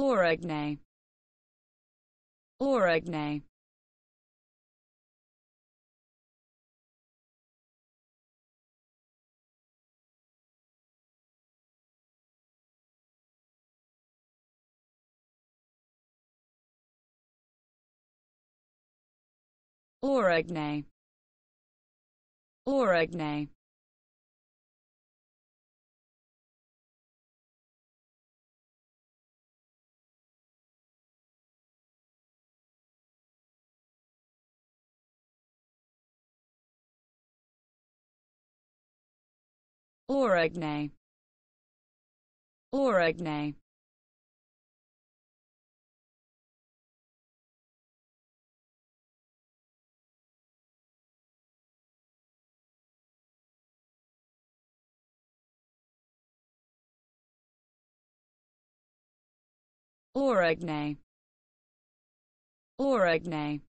Oragne. Oragne. Oragne. Oragne. Oregné. Oregné. Oregné. Oregné.